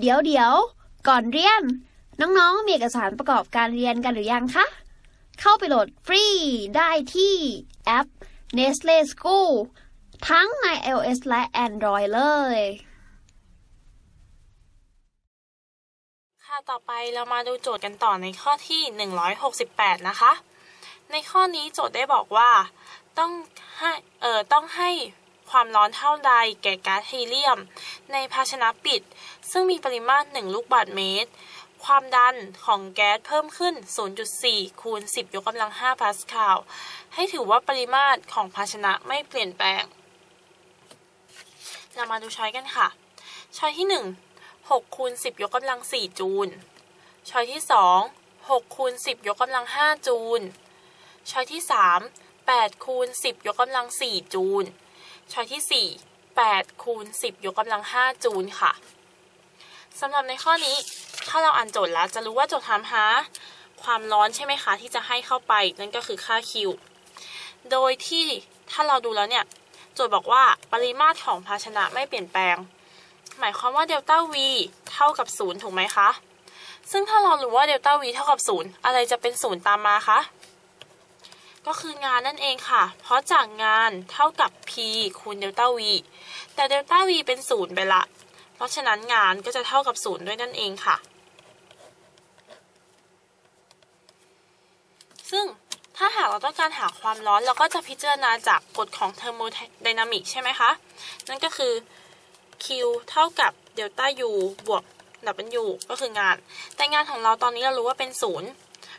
เดี๋ยวเดี๋ยวก่อนเรียน น้องๆ มีเอกสารประกอบการเรียนกันหรือยังคะ เข้าไปโหลดฟรีได้ที่แอป Nestle School ทั้งใน iOS และ Android เลย ค่ะต่อไปเรามาดูโจทย์กันต่อในข้อที่ 168 นะคะ ในข้อนี้โจทย์ได้บอกว่า ต้องให้เอ่อต้องให้ ความร้อนเท่าใดแก่ก๊าซฮีเลียม ในภาชนะปิด ซึ่งมีปริมาตร 1 ลูกบาศก์เมตร ความดันของแก๊สเพิ่มขึ้น 0.4 คูณ 10 ยกกำลัง 5 พาสคาล ให้ถือว่าปริมาตรของภาชนะไม่เปลี่ยนแปลง เรามาดูช้อยกันค่ะ ช้อยที่ 1 6 คูณ 10 ยกกำลัง 4 จูล ช้อยที่ 2 6คูณ10 ยกกำลัง 5 จูล ช้อยที่ 3 8คูณ10 ยกกำลัง 4 จูล ช้อยที่ 4 8คูณ10 ยกกำลัง 5 จูลค่ะสำหรับในข้อนี้ถ้าเราอ่านโจทย์แล้วจะรู้ว่าโจทย์ถามหาความร้อนใช่ไหมคะที่จะให้เข้าไปนั่นก็คือค่า Q โดยที่ถ้าเราดูแล้วเนี่ย โจทย์บอกว่าปริมาตรของภาชนะไม่เปลี่ยนแปลง หมายความว่าเดลต้า V เท่ากับ 0 ถูกไหมคะ ซึ่งถ้าเรารู้ว่าเดลต้า V เท่ากับ 0 อะไรจะเป็น 0 ตามมาคะ ก็คืองานนั่นเองค่ะ เพราะจากงานเท่ากับ P คูณเดลต้า V แต่เดลต้า V เป็น0ไปละ เพราะฉะนั้นงานก็จะเท่ากับ0ด้วยนั่นเองค่ะ ซึ่งถ้าหากเราต้องการหาความร้อนเราก็จะพิจารณาจากกฎของเทอร์โมไดนามิกใช่ไหมคะ นั่นก็คือ Q เท่ากับเดลต้า U บวก W ก็คืองาน แต่งานของเราตอนนี้เรารู้ว่าเป็นศูนย์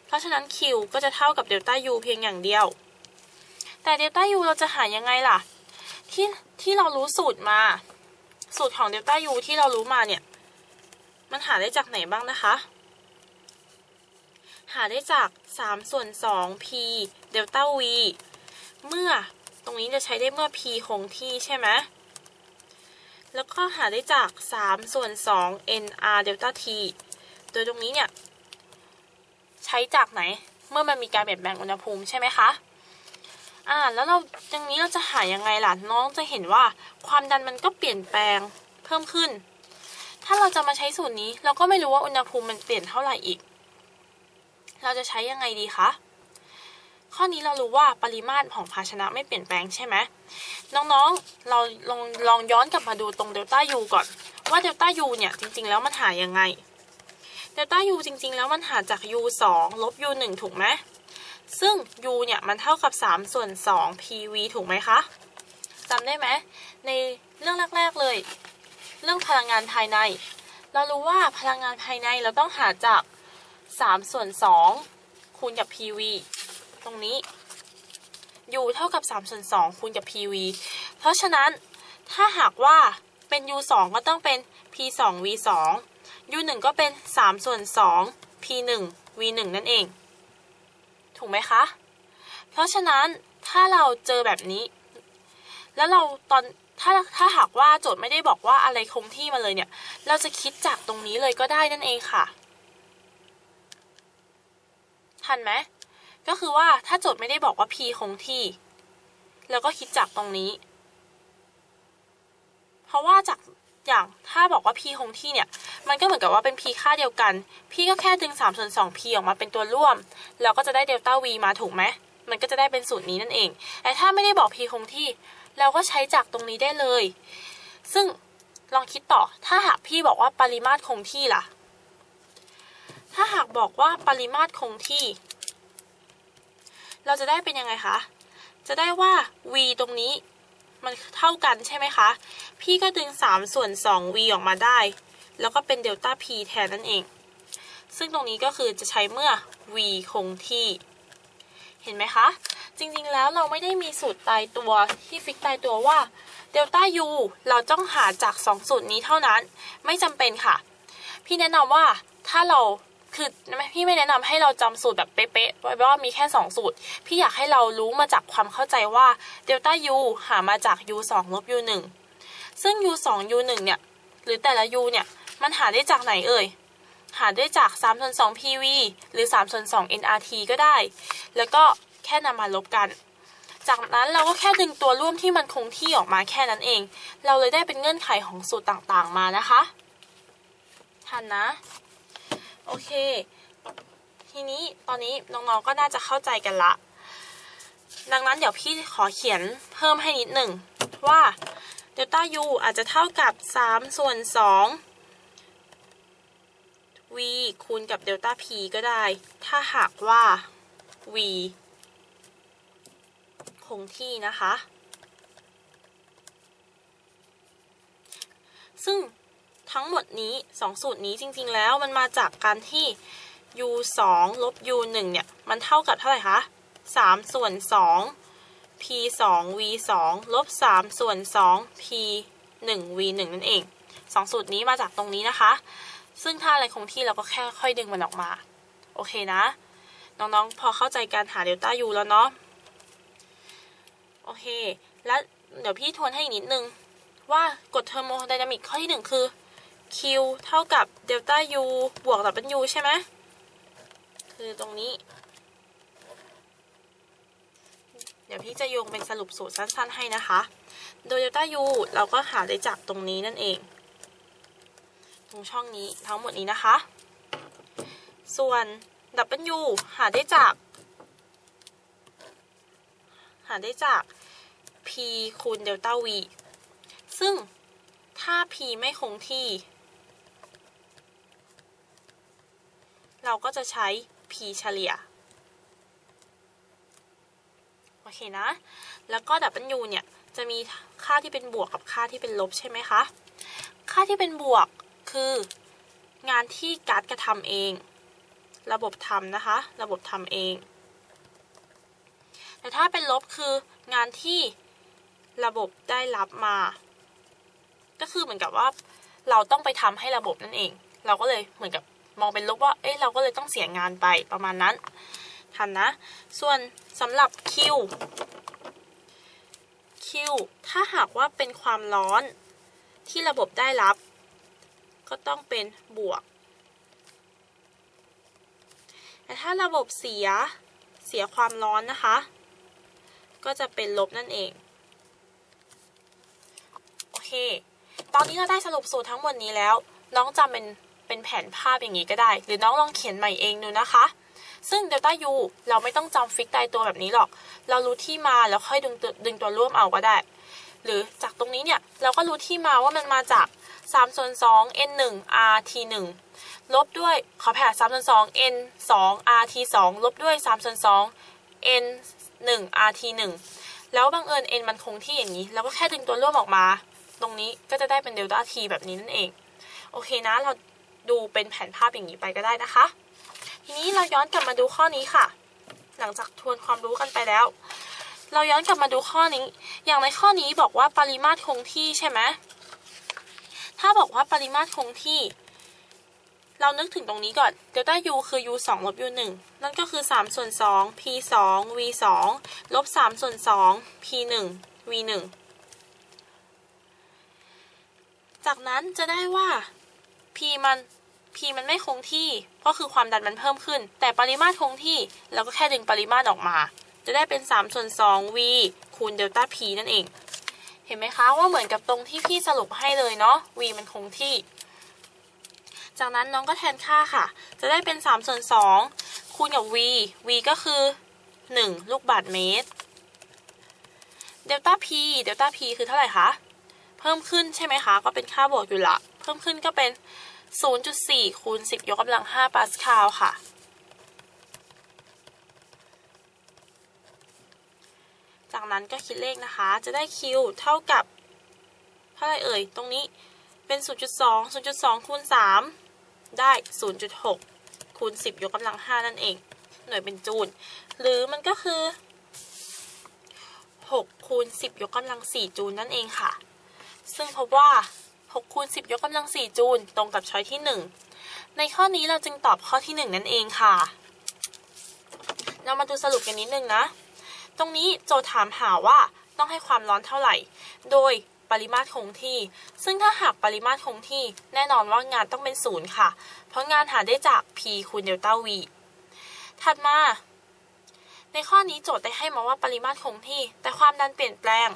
เพราะฉะนั้น Q ก็จะเท่ากับเดลต้า U เพียงอย่างเดียว แต่เดลต้า U เราจะหายังไงล่ะ ที่ที่เรารู้สูตรมา สูตรของเดลต้า U ที่เรารู้มาเนี่ย มันหาได้จากไหนบ้างนะคะ หาได้จาก 3 ส่วน 2 p เดลต้า v เมื่อตรงนี้จะใช้ได้เมื่อ p คงที่ใช่ไหมแล้วก็หาได้จาก 3 ส่วน 2 nr เดลต้า t โดยตรงนี้เนี่ย ใช้จากไหน เมื่อมันมีการเปลี่ยนแปลงอุณหภูมิใช่ไหมคะอ่าแล้วเราตรงนี้เราจะหายังไงล่ะน้องจะเห็นว่าความดันมันก็เปลี่ยนแปลงเพิ่มขึ้น ถ้าเราจะมาใช้สูตรนี้ เราก็ไม่รู้ว่าอุณหภูมิมันเปลี่ยนเท่าไหร่อีก เราจะใช้ยังไงดีคะข้อนี้เรารู้ว่าปริมาตรของภาชนะไม่เปลี่ยนแปลงใช่ไหมน้องๆเราลองลองย้อนกลับมาดูตรงเดลต้า U ก่อน ว่าเดลต้า U เนี่ยจริงๆแล้วมันหายังไง เดลต้า U จริง ๆ แล้วมันหาจาก U 2ลบ U 1ถูกไหม ซึ่ง U เนี่ยมันเท่ากับ 3 ส่วน 2 PV ถูกไหมคะจำได้ไหม ในเรื่องแรก ๆ เลย เรื่องพลังงานภายใน เรารู้ว่าพลังงานภายในเราต้องหาจาก 3 ส่วน 2 คูณกับ PV ตรงนี้ U เท่ากับ 3 ส่วน 2 คูณกับ PV เพราะฉะนั้นถ้าหากว่าเป็น U 2ก็ต้องเป็น P 2 V 2 U 1ก็เป็น3ส่วน2 P 1 V 1นั่นเอง ถูกไหมคะ เพราะฉะนั้นถ้าเราเจอแบบนี้ แล้วเราตอนถ้าถ้าหากว่าโจทย์ไม่ได้บอกว่าอะไรคงที่มาเลยเนี่ย เราจะคิดจากตรงนี้เลยก็ได้นั่นเองค่ะ ทันไหม ก็คือว่าถ้าโจทย์ไม่ได้บอกว่า p คงที่แล้วก็คิดจากตรงนี้ เพราะว่าจาก อย่างถ้าบอกว่า p คงที่เนี่ย มันก็เหมือนกับว่าเป็น p ค่าเดียวกัน p ก็แค่ดึง3ส่วน2 p ออกมาเป็นตัวร่วมแล้วก็จะได้เดลต้า v มาถูกไหมมันก็จะได้เป็นสูตรนี้นั่นเอง แต่ถ้าไม่ได้บอก p คงที่ เราก็ใช้จากตรงนี้ได้เลย ซึ่งลองคิดต่อ ถ้าหากพี่บอกว่าปริมาตรคงที่ล่ะ ถ้าหากบอกว่าปริมาตรคงที่ เราจะได้เป็นยังไงคะ จะได้ว่า v ตรงนี้ มันเท่ากันใช่ไหมคะ พี่ก็ดึง 3 ส่วน 2 v ออกมาได้ แล้วก็เป็นเดลต้า p แทนนั่นเอง ซึ่งตรงนี้ก็คือจะใช้เมื่อ v คงที่ เห็นไหมคะ จริงๆแล้วเราไม่ได้มีสูตรตายตัวที่ฟิกตายตัวว่าเดลต้า u เราต้องหาจาก 2 สูตรนี้เท่านั้น ไม่จำเป็นค่ะ พี่แนะนำว่าถ้าเรา คือพี่ไม่แนะนำให้เราจำสูตรแบบเป๊ะๆไว้ว่ามีแค่ 2 สูตร พี่อยากให้เรารู้มาจากความเข้าใจว่าเดลต้า u หามาจาก u 2ลบ u 1ซึ่ง u 2 u 1เนี่ยหรือแต่ละ u เนี่ยมันหาได้จากไหนเอ่ย หาได้จาก3ส่วน2 pv หรือ3ส่วน2 nrt ก็ได้ แล้วก็แค่นำมาลบกัน จากนั้นเราก็แค่ดึงตัวร่วมที่มันคงที่ออกมาแค่นั้นเอง เราเลยได้เป็นเงื่อนไขของสูตรต่างๆมานะคะ ทันนะ โอเค ทีนี้ตอนนี้น้องๆก็น่าจะเข้าใจกันละ ดังนั้นเดี๋ยวพี่ขอเขียนเพิ่มให้นิดหนึ่งว่าเดลต้า u อาจจะเท่ากับ 3 ส่วน 2 v คูณกับเดลต้า p ก็ได้ ถ้าหากว่า v คงที่นะคะ ซึ่ง ทั้งหมดนี้ 2 สูตรนี้จริงๆแล้วมันมาจากการที่ u 2ลบ u 1เนี่ย มันเท่ากับเท่าไหร่คะ 3 ส่วน 2 p 2 v 2ลบ 3 ส่วน 2 p 1 v 1นั่นเอง 2 สูตรนี้มาจากตรงนี้นะคะ ซึ่งถ้าอะไรคงที่เราก็แค่ค่อยดึงมันออกมา โอเคนะ น้องๆ พอเข้าใจการหาเดลต้า u แล้วเนาะ โอเค แล้วเดี๋ยวพี่ทวนให้อีกนิดนึงว่ากฎเทอร์โมไดนามิกข้อที่หนึ่งคือ q เท่ากับเดลต้า u บวก w ใช่ไหมคือตรงนี้ เดี๋ยวพี่จะโยงเป็นสรุปสูตรสั้น ๆ ให้นะคะ โดยเดลต้า u เราก็หาได้จากตรงนี้นั่นเอง ตรงช่องนี้ทั้งหมดนี้นะคะ ส่วน w หาได้จาก หาได้จาก p คูณเดลต้า v ซึ่งถ้า p ไม่คงที่ เราก็จะใช้ p เฉลี่ย โอเคนะ แล้วก็ w เนี่ย จะมีค่าที่เป็นบวกกับค่าที่เป็นลบใช่ไหมคะ ค่าที่เป็นบวกคืองานที่การ์ดกระทำเอง ระบบทำนะคะ ระบบทำเอง แต่ถ้าเป็นลบคืองานที่ระบบได้รับมา ก็คือเหมือนกับว่าเราต้องไปทำให้ระบบนั่นเอง เราก็เลยเหมือนกับ มองเป็นลบว่า เอ๊ะเราก็เลยต้องเสียงานไปประมาณนั้น ทันนะ ส่วนสำหรับ Q Q ถ้าหากว่าเป็นความร้อนที่ระบบได้รับ ก็ต้องเป็นบวก แต่ถ้าระบบเสียเสียความร้อนนะคะ ก็จะเป็นลบนั่นเอง โอเค ตอนนี้เราได้สรุปสูตรทั้งหมดนี้แล้ว น้องจำเป็น เป็นแผนภาพอย่างนี้ก็ได้ หรือน้องลองเขียนใหม่เองดูนะคะ ซึ่ง delta u เราไม่ต้องจำฟิกตายตัวแบบนี้หรอก เรารู้ที่มาแล้วค่อยดึงตัวดึงตัวร่วมเอาก็ได้ หรือจากตรงนี้เนี่ยเราก็รู้ที่มาว่ามันมาจาก3ส่วน2 n 1 r t 1ลบด้วยขอแผ่3ส่วน2 n 2 r t 2ลบด้วย3ส่วน2 n 1 r t 1แล้วบังเอิญ n มันคงที่อย่างนี้แล้วก็แค่ดึงตัวร่วมออกมา ตรงนี้ก็จะได้เป็น delta t แบบนี้นั่นเอง โอเคนะเรา ดูเป็นแผนภาพอย่างนี้ไปก็ได้นะคะ ทีนี้เราย้อนกลับมาดูข้อนี้ค่ะ หลังจากทวนความรู้กันไปแล้ว เราย้อนกลับมาดูข้อนี้ อย่างในข้อนี้บอกว่าปริมาตรคงที่ใช่ไหมถ้าบอกว่าปริมาตรคงที่ เรานึกถึงตรงนี้ก่อนเดลต้า u คือ u 2ลบ u 1นั่นก็คือ 3 ส่วน 2 p 2 v 2ลบ 3 ส่วน 2 p 1 v 1จากนั้นจะได้ว่า p มัน p มันไม่คงที่ก็คือความดันมันเพิ่มขึ้น แต่ปริมาตรคงที่เราก็แค่ดึงปริมาตรออกมา จะได้เป็น3ส่วน2 v คูณเดลต้า p นั่นเอง เห็นไหมคะว่าเหมือนกับตรงที่พี่สรุปให้เลยเนาะ v มันคงที่ จากนั้นน้องก็แทนค่าค่ะ จะได้เป็น3ส่วน2คูณกับ v v ก็คือ 1 ลูกบาศก์เมตรเดลต้า p เดลต้า p คือเท่าไหร่คะ เพิ่มขึ้นใช่ไหมคะ ก็เป็นค่าบวกอยู่ละ เพิ่มขึ้นก็เป็น 0.4 คูณ 10 ยกกำลัง 5 ปาสคาลค่ะ จากนั้นก็คิดเลขนะคะ จะได้ Q เท่ากับ เท่าไรเอ่ย ตรงนี้เป็น 0.2 0.2 คูณ 3 ได้ 0.6 คูณ 10 ยกกำลัง 5 นั่นเอง หน่วยเป็นจูล หรือมันก็คือ 6 คูณ 10 ยกกำลัง 4 จูลนั่นเองค่ะ ซึ่งพบว่า 6คูณ10 ยกกำลัง 4 จูล ตรงกับช้อยที่ 1 ในข้อนี้เราจึงตอบข้อที่ 1 นั่นเองค่ะ เรามาดูสรุปกันนิดนึงนะ ตรงนี้โจทย์ถามหาว่าต้องให้ความร้อนเท่าไหร่ โดยปริมาตรคงที่ ซึ่งถ้าหากปริมาตรคงที่ แน่นอนว่างานต้องเป็นศูนย์ค่ะ เพราะงานหาได้จาก P คูณเดลต้า V ถัดมา ในข้อนี้โจทย์ได้ให้มาว่าปริมาตรคงที่ แต่ความดันเปลี่ยนแปลง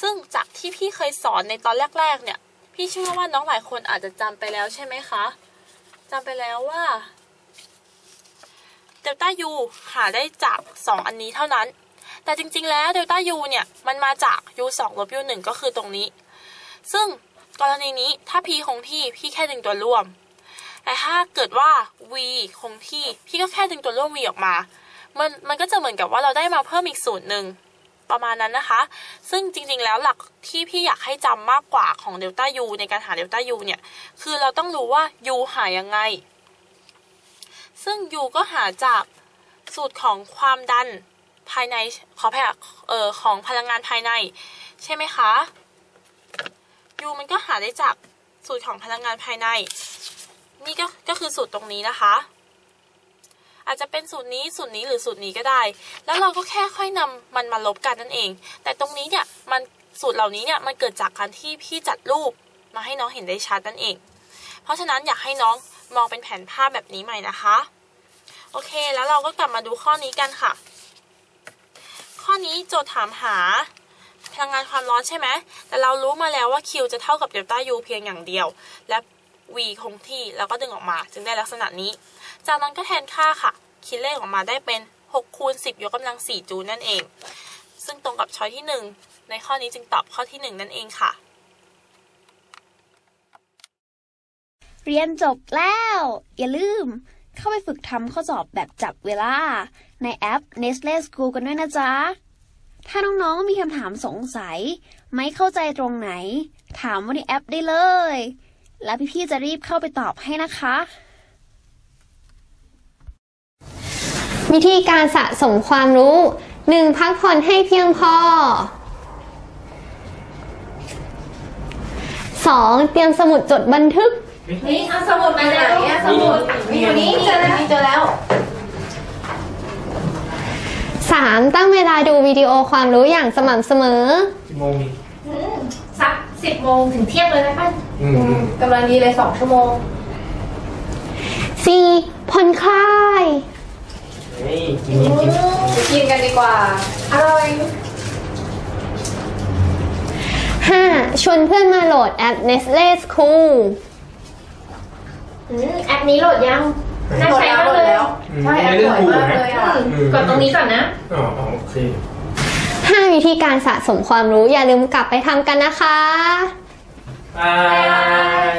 ซึ่งจากที่พี่เคยสอนในตอนแรก ๆ เนี่ย พี่เชื่อว่าน้องหลายคนอาจจะจำไปแล้วใช่ไหมคะจำไปแล้วว่าเดลต้า U หาได้จาก 2 อันนี้เท่านั้น แต่จริงๆแล้วเดลต้า U เนี่ย มันมาจาก U 2ลบ U 1ก็คือตรงนี้ ซึ่งกรณีนี้ถ้า P คงที่พี่แค่ดึงตัวร่วม แต่ถ้าเกิดว่า V คงที่พี่ก็แค่ดึงตัวร่วม V ออกมา มันมันก็จะเหมือนกับว่าเราได้มาเพิ่มอีกสูตรหนึ่ง ประมาณนั้นนะคะ ซึ่งจริงๆแล้วหลักที่พี่อยากให้จำมากกว่าของเดลต้า U ในการหาเดลต้า U เนี่ย คือเราต้องรู้ว่า U หายังไง ซึ่ง U ก็หาจากสูตรของความดันภายในขอแพเอ่อของพลังงานภายใน ใช่ไหมคะ U มันก็หาได้จากสูตรของพลังงานภายใน นี่ก็ก็คือสูตรตรงนี้นะคะ อาจจะเป็นสูตรนี้สูตรนี้หรือสูตรนี้ก็ได้ แล้วเราก็แค่ค่อยนำมันมาลบกันนั่นเอง แต่ตรงนี้เนี่ยมันสูตรเหล่านี้เนี่ยมันเกิดจากการที่พี่จัดรูปมาให้น้องเห็นได้ชัดนั่นเอง เพราะฉะนั้นอยากให้น้องมองเป็นแผนภาพแบบนี้ใหม่นะคะ โอเค แล้วเราก็กลับมาดูข้อนี้กันค่ะ ข้อนี้โจทย์ถามหาพลังงานความร้อนใช่ไหม แต่เรารู้มาแล้วว่า Q จะเท่ากับเดลต้า U เพียงอย่างเดียว และ V คงที่ แล้วก็ดึงออกมา จึงได้ลักษณะนี้ จากนั้นก็แทนค่าค่ะ คิดเลขออกมาได้เป็น6คูณ10 ยกกำลัง 4 จูลนั่นเอง ซึ่งตรงกับช้อยที่ 1 ในข้อนี้จึงตอบข้อที่ 1 นั่นเองค่ะ เรียนจบแล้ว อย่าลืม เข้าไปฝึกทำข้อสอบแบบจับเวลา ในแอป Nestle School กันด้วยนะจ๊ะ ถ้าน้องๆมีคำถามสงสัย ไม่เข้าใจตรงไหน ถามว่าในแอปได้เลย แล้วพี่ๆจะรีบเข้าไปตอบให้นะคะ วิธีการสะสมความรู้ 1. พักผ่อนให้เพียงพอ 2. เตรียมสมุดจดบันทึก นี่เอาสมุดมาไหนอะสมุดมีอยู่นี่เจอแล้วเจอแล้ว 3. ตั้งเวลาดูวิดีโอความรู้อย่างสม่ำเสมอ กี่โมงนี่สักสิบโมงถึงเที่ยงเลยนะป้าอืมอืมกำลังดีเลยสองชั่วโมง 4. ผ่อนคลาย กินกินกินกินกันดีกว่า อร่อย 5. ชวนเพื่อนมาโหลดแอป Nestle School อืมแอปนี้โหลดยัง น่าใช้มากเลยใช่แอปสวยมากเลยอะกดตรงนี้ก่อนนะ อ๋ออ๋อโอเค 5. วิธีการสะสมความรู้อย่าลืมกลับไปทำกันนะคะ บาย